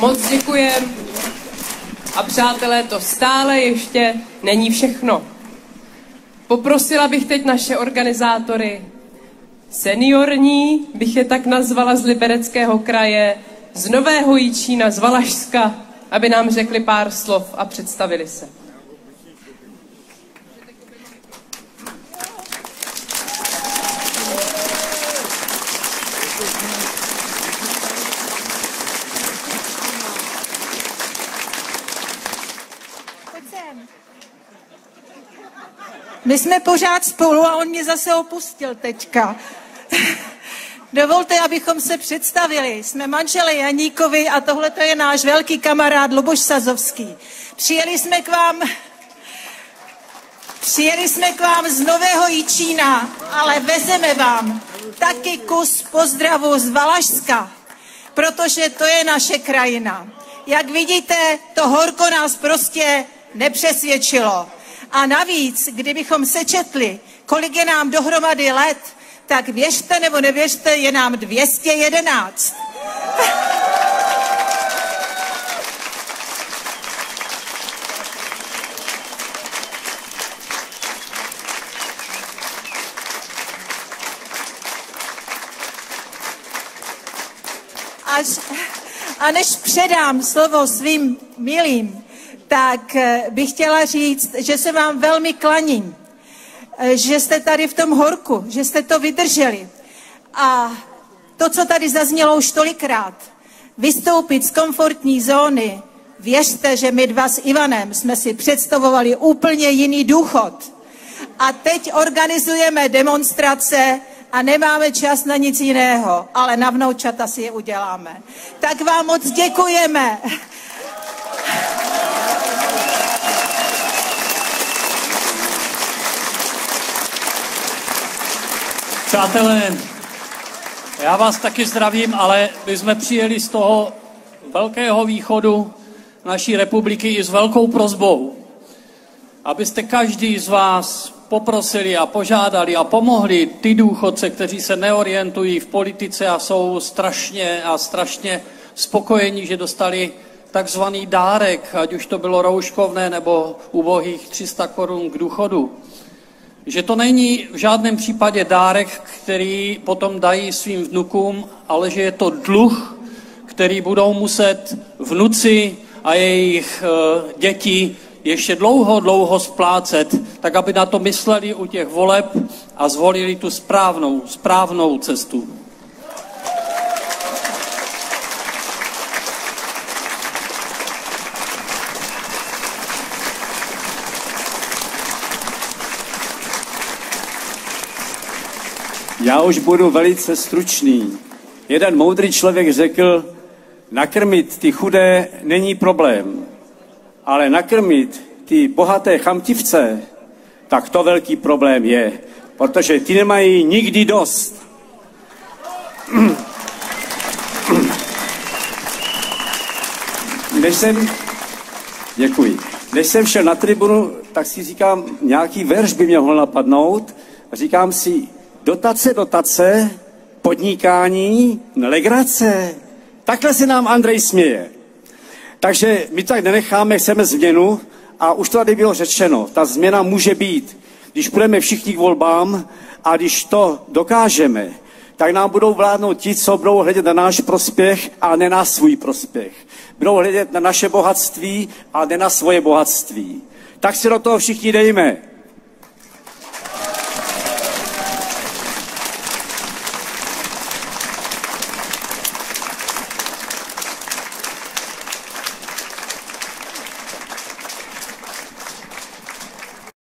Moc děkujem. A přátelé, to stále ještě není všechno. Poprosila bych teď naše organizátory, seniorní, bych je tak nazvala z Libereckého kraje, z Nového Jíčína, z Valašska, aby nám řekli pár slov a představili se. My jsme pořád spolu a on mě zase opustil teďka. Dovolte, abychom se představili. Jsme manželi Janíkovi a tohle je náš velký kamarád Luboš Sazovský. Přijeli jsme k vám Přijeli jsme k vám z Nového Jičína, ale vezeme vám taky kus pozdravu z Valašska, protože to je naše krajina. Jak vidíte, to horko nás prostě nepřesvědčilo. A navíc, kdybychom sečetli, kolik je nám dohromady let, tak věřte nebo nevěřte, je nám 211. Až, a než předám slovo svým milým, tak eh, bych chtěla říct, že se vám velmi klaním, eh, že jste tady v tom horku, že jste to vydrželi. A to, co tady zaznělo už tolikrát, vystoupit z komfortní zóny, věřte, že my dva s Ivanem jsme si představovali úplně jiný důchod. A teď organizujeme demonstrace a nemáme čas na nic jiného, ale na vnoučata si je uděláme. Tak vám moc děkujeme. Přátelé, já vás taky zdravím, ale my jsme přijeli z toho velkého východu naší republiky i s velkou prozbou, abyste každý z vás poprosili a požádali a pomohli ty důchodce, kteří se neorientují v politice a jsou strašně a strašně spokojení, že dostali takzvaný dárek, ať už to bylo rouškovné nebo ubohých 300 korun k důchodu že to není v žádném případě dárek, který potom dají svým vnukům, ale že je to dluh, který budou muset vnuci a jejich eh, děti ještě dlouho, dlouho splácet, tak aby na to mysleli u těch voleb a zvolili tu správnou, správnou cestu. Já už budu velice stručný. Jeden moudrý člověk řekl, nakrmit ty chudé není problém, ale nakrmit ty bohaté chamtivce, tak to velký problém je, protože ty nemají nikdy dost. Než jsem, děkuji, než jsem šel na tribunu, tak si říkám, nějaký verš by mě mohl napadnout. Říkám si, dotace, dotace, podnikání, legrace. Takhle se nám Andrej směje. Takže my tak nenecháme, chceme změnu a už to tady bylo řečeno, ta změna může být, když půjdeme všichni k volbám a když to dokážeme, tak nám budou vládnout ti, co budou hledět na náš prospěch a ne na svůj prospěch. Budou hledět na naše bohatství a ne na svoje bohatství. Tak si do toho všichni dejme.